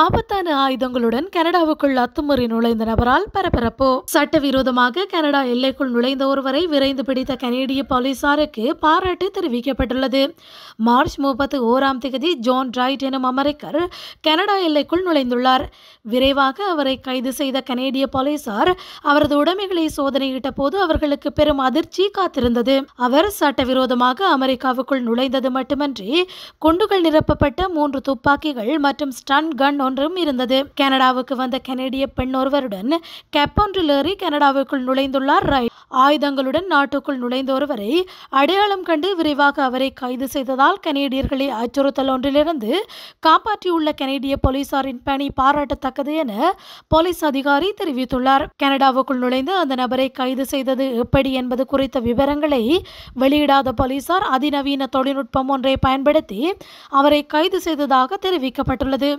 ஆபத்தான ஆயுதங்களுடன் கனடாவுக்குள் அத்துமுறை நுழைந்த நபரால் பரபரப்பு. சட்டவிரோதமாக கனடா எல்லைக்குள் நுழைந்த ஒருவரை விரைந்து பிடித்த கனேடிய போலீசாருக்கு பாராட்டு தெரிவிக்கப்பட்டுள்ளது. மார்ச் முப்பத்தி ஓராம் தேதி ஜான் ரைட் எனும் அமெரிக்கர் கனடா எல்லைக்குள் நுழைந்துள்ளார். விரைவாக அவரை கைது செய்த கனேடிய போலீசார் அவரது உடைமைகளை சோதனையிட்ட போது அவர்களுக்கு பெரும் அதிர்ச்சி காத்திருந்தது. அவர் சட்டவிரோதமாக அமெரிக்காவுக்குள் நுழைந்தது மட்டுமன்றி குண்டுகள் நிரப்பப்பட்ட மூன்று துப்பாக்கிகள் மற்றும் ஸ்டன் கன் ஒன்றும் இருந்தது. கனடாவுக்கு வந்த கனேடிய பெண் ஒருவருடன் கெப்பொன்றில் ஏறி கனடாவுக்குள் நுழைந்துள்ளார் ரைட். ஆயுதங்களுடன் நாட்டுக்குள் நுழைந்த ஒருவரை அடையாளம் கண்டு விரைவாக அவரை கைது செய்ததால் கனேடியர்களை அச்சுறுத்தல் ஒன்றிலிருந்து காப்பாற்றியுள்ள கனேடிய போலீசாரின் பணி பாராட்டத்தக்கது என போலீஸ் அதிகாரி தெரிவித்துள்ளார். கனடாவுக்குள் நுழைந்து அந்த நபரை கைது செய்தது எப்படி என்பது குறித்த விவரங்களை வெளியிடாத போலீசார் அதிநவீன தொழில்நுட்பம் ஒன்றை பயன்படுத்தி அவரை கைது செய்ததாக தெரிவிக்கப்பட்டுள்ளது.